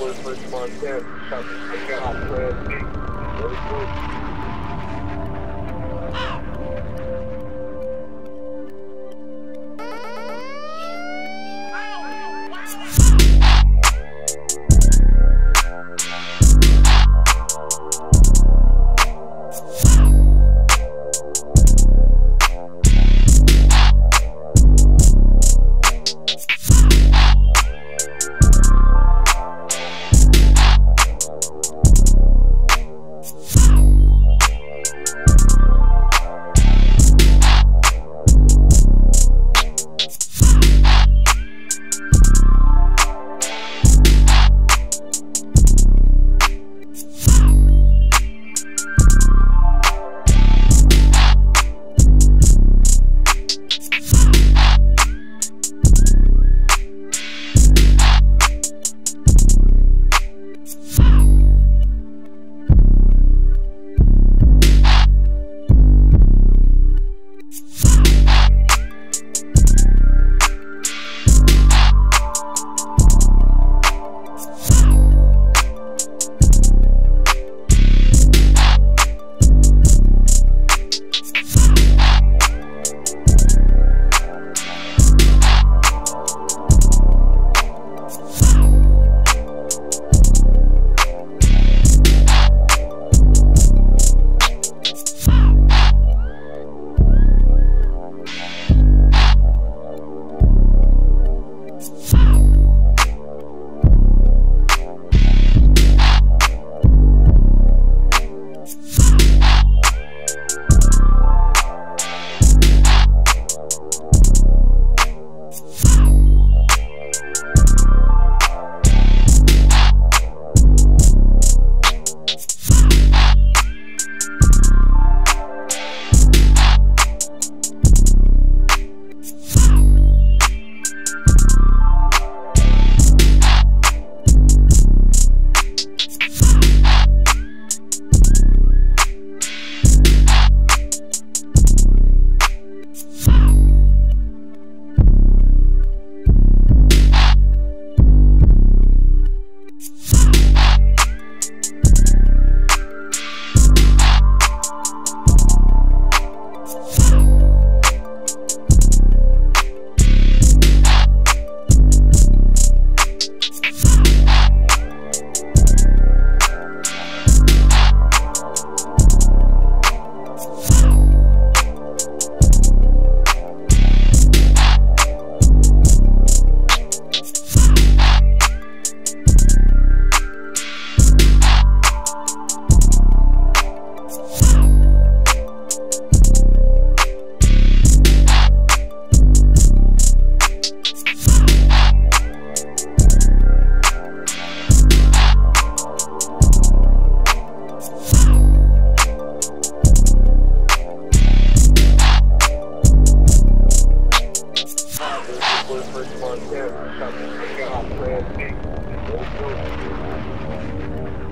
Montana. Thank you.